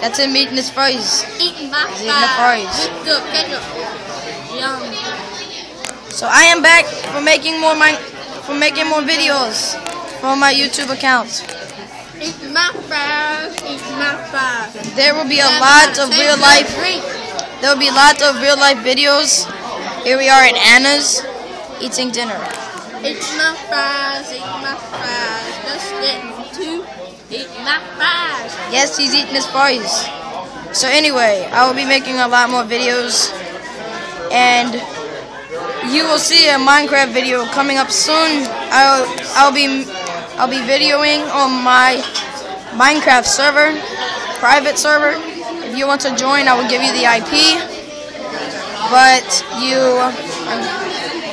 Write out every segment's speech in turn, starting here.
That's him eating his fries. Eating my He's eating the fries. With the ketchup. Yum. So I am back for making more my for making more videos for my YouTube account. Eating my fries. Eating my fries. There will be a lot of real life. there will be lots of real life videos. Here we are at Anna's eating dinner. Eating my fries. Eating my fries. Just getting to eat my fries. Yes, he's eating his fries. So anyway, I will be making a lot more videos and you will see a Minecraft video coming up soon. I'll I'll be I'll be videoing on my Minecraft server, private server. If you want to join, I will give you the IP. But you um,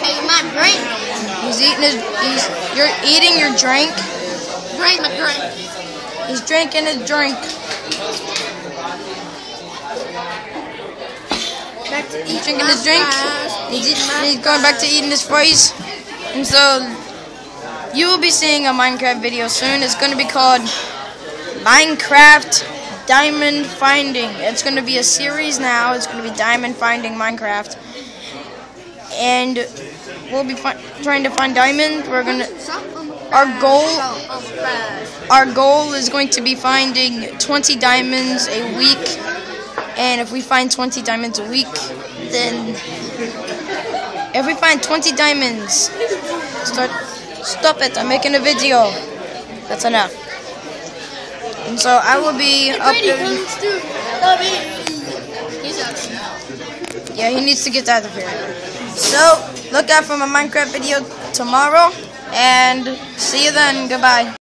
Hey, my drink. he's eating his he's you're eating your drink. Drink my drink. He's drinking his drink. Back to He's drinking his drink. He's, Eating he's going back to eating his fries. And so you will be seeing a Minecraft video soon. It's going to be called Minecraft Diamond Finding. It's going to be a series now. It's going to be Diamond Finding Minecraft. And we'll be trying to find diamonds. We're going to Salt on my Our goal- Salt on my fries. our goal is going to be finding 20 diamonds a week. And if we find 20 diamonds a week, then if we find 20 diamonds, start stop it. I'm making a video. That's enough. And so I will be Pretty uploading. comes to love it. He's out. Yeah, he needs to get out of here. So look out for my Minecraft video tomorrow, and see you then. Goodbye.